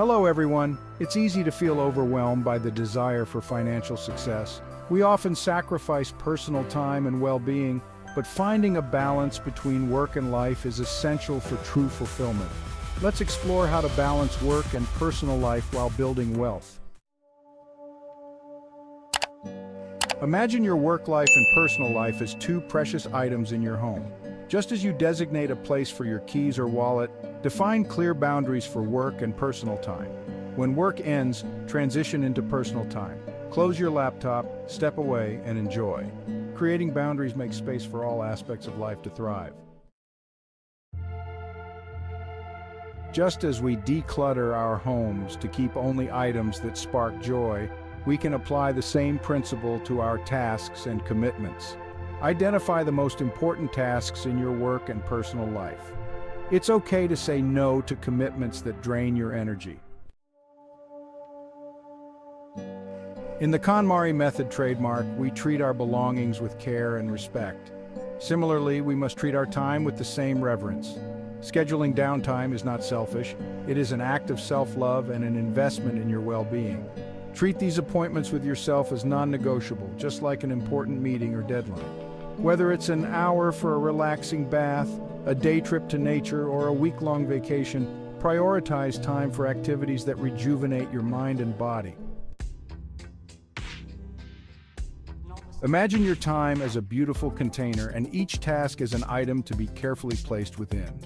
Hello everyone. It's easy to feel overwhelmed by the desire for financial success. We often sacrifice personal time and well-being, but finding a balance between work and life is essential for true fulfillment. Let's explore how to balance work and personal life while building wealth. Imagine your work life and personal life as two precious items in your home. Just as you designate a place for your keys or wallet, define clear boundaries for work and personal time. When work ends, transition into personal time. Close your laptop, step away, and enjoy. Creating boundaries makes space for all aspects of life to thrive. Just as we declutter our homes to keep only items that spark joy, we can apply the same principle to our tasks and commitments. Identify the most important tasks in your work and personal life. It's okay to say no to commitments that drain your energy. In the KonMari method trademark, we treat our belongings with care and respect. Similarly, we must treat our time with the same reverence. Scheduling downtime is not selfish, it is an act of self-love and an investment in your well-being. Treat these appointments with yourself as non-negotiable, just like an important meeting or deadline. Whether it's an hour for a relaxing bath, a day trip to nature, or a week-long vacation, prioritize time for activities that rejuvenate your mind and body. Imagine your time as a beautiful container and each task as an item to be carefully placed within.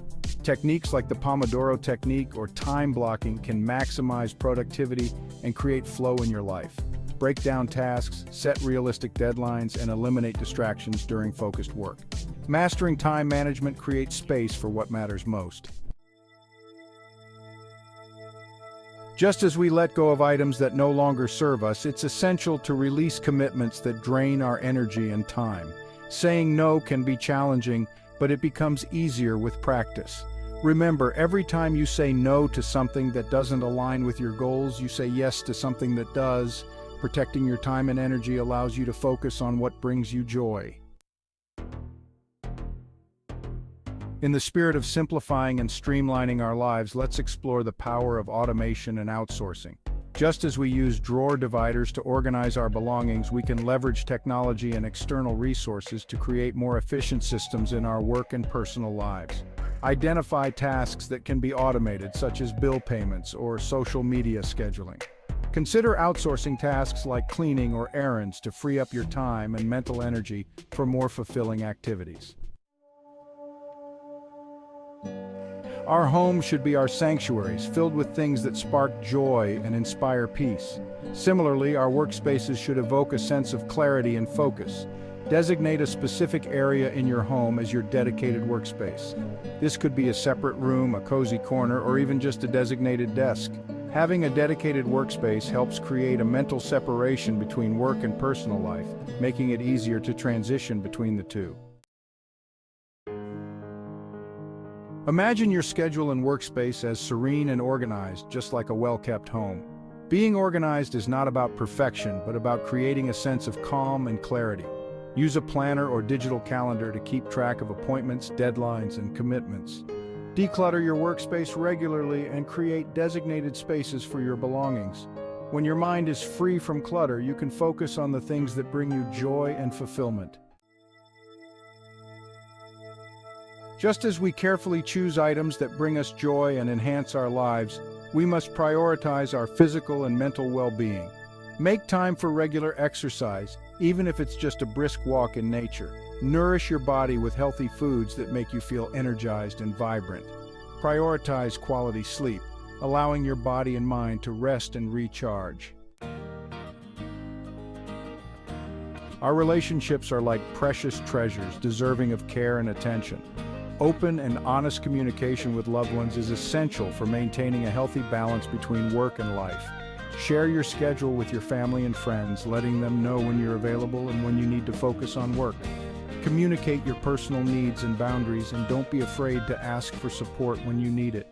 Techniques like the Pomodoro technique or time blocking can maximize productivity and create flow in your life. Break down tasks, set realistic deadlines, and eliminate distractions during focused work. Mastering time management creates space for what matters most. Just as we let go of items that no longer serve us, it's essential to release commitments that drain our energy and time. Saying no can be challenging, but it becomes easier with practice. Remember, every time you say no to something that doesn't align with your goals, you say yes to something that does. Protecting your time and energy allows you to focus on what brings you joy. In the spirit of simplifying and streamlining our lives, let's explore the power of automation and outsourcing. Just as we use drawer dividers to organize our belongings, we can leverage technology and external resources to create more efficient systems in our work and personal lives. Identify tasks that can be automated, such as bill payments or social media scheduling. Consider outsourcing tasks like cleaning or errands to free up your time and mental energy for more fulfilling activities. Our homes should be our sanctuaries, filled with things that spark joy and inspire peace. Similarly, our workspaces should evoke a sense of clarity and focus. Designate a specific area in your home as your dedicated workspace. This could be a separate room, a cozy corner, or even just a designated desk. Having a dedicated workspace helps create a mental separation between work and personal life, making it easier to transition between the two. Imagine your schedule and workspace as serene and organized, just like a well-kept home. Being organized is not about perfection, but about creating a sense of calm and clarity. Use a planner or digital calendar to keep track of appointments, deadlines, and commitments. Declutter your workspace regularly and create designated spaces for your belongings. When your mind is free from clutter, you can focus on the things that bring you joy and fulfillment. Just as we carefully choose items that bring us joy and enhance our lives, we must prioritize our physical and mental well-being. Make time for regular exercise, even if it's just a brisk walk in nature. Nourish your body with healthy foods that make you feel energized and vibrant. Prioritize quality sleep, allowing your body and mind to rest and recharge. Our relationships are like precious treasures deserving of care and attention. Open and honest communication with loved ones is essential for maintaining a healthy balance between work and life. Share your schedule with your family and friends, letting them know when you're available and when you need to focus on work. Communicate your personal needs and boundaries and don't be afraid to ask for support when you need it.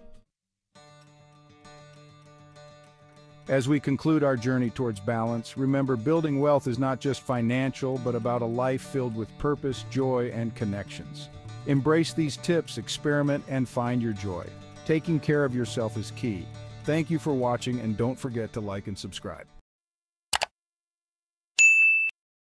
As we conclude our journey towards balance, remember building wealth is not just financial, but about a life filled with purpose, joy, and connections. Embrace these tips, experiment, and find your joy. Taking care of yourself is key. Thank you for watching and don't forget to like and subscribe.